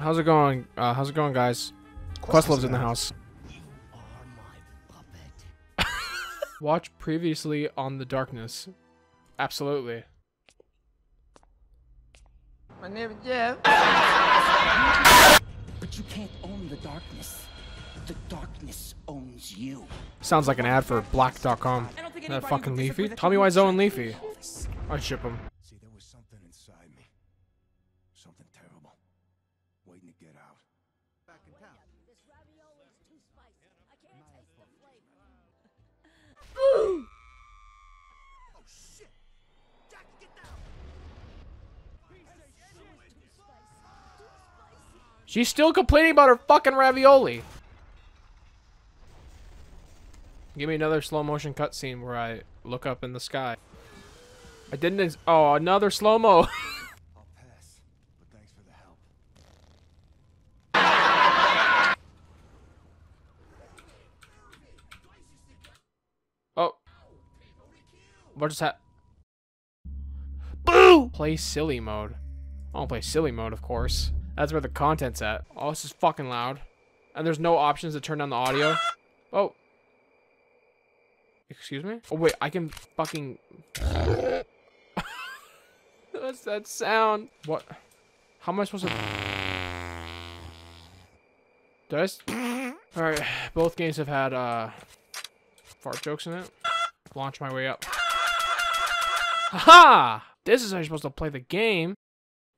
how's it going? Uh, how's it going, guys? Questlove's in the house. Watch previously on the darkness. Absolutely. My name is Jeff. But you can't own the darkness. The darkness owns you. Sounds like an ad for black.com. That fucking Leafy. Tell me why Zoe and Leafy. I'd ship them. See, there was something inside me. Something terrible. Waiting to get out. Back in town. Oh shit! Jack, get down! She's still complaining about her fucking ravioli. Give me another slow motion cutscene where I look up in the sky. I didn't. Ex oh, another slow mo. I'll pass, but thanks for the help. oh. What just happened? Boo! Play silly mode. I don't play silly mode, of course. That's where the content's at. Oh, this is fucking loud. And there's no options to turn down the audio. Oh. Excuse me? Oh, wait, I can fucking... What's that sound? What? How am I supposed to... Did I... s- Alright, both games have had, uh... Fart jokes in it. Launch my way up. Haha! This is how you're supposed to play the game.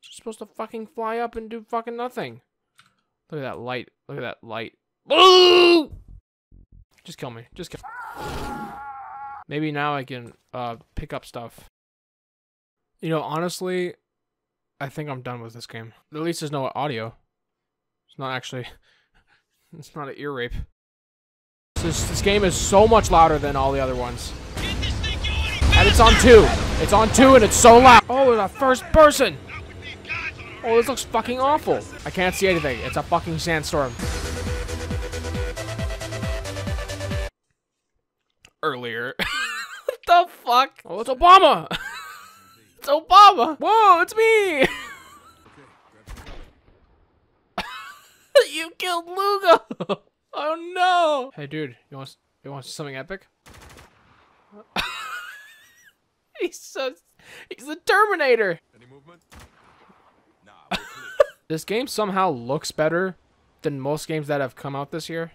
You're supposed to fucking fly up and do fucking nothing. Look at that light. Look at that light. Just kill me. Just kill. Maybe now I can uh pick up stuff. You know, honestly, I think I'm done with this game. At least there's no audio. It's not actually. It's not an ear rape. This, this game is so much louder than all the other ones. And it's on two. It's on two and it's so loud. Oh, it's a first person. Oh, this looks fucking awful. I can't see anything. It's a fucking sandstorm. Earlier. what the fuck? Oh, it's Obama. it's Obama. Whoa, it's me. you killed Lugo. oh no. Hey, dude, you want you want something epic? he's so he's the Terminator. Any movement? Nah, This game somehow looks better than most games that have come out this year.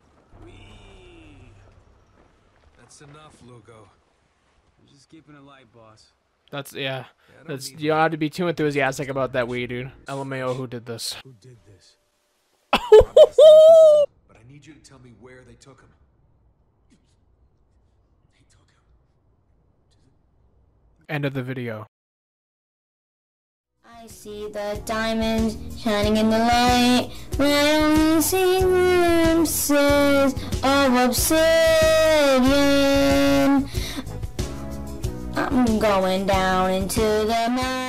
That's enough, Lugo. I'm just keeping it light, boss. That's yeah. Yeah, That's you don't have to be too enthusiastic about that Wii, dude. LMAO, who did this? Who did this? but I need you to tell me where they took him. They took him. End of the video. I see the diamonds shining in the light. When I see glimpses of obsidian. I'm going down into the night.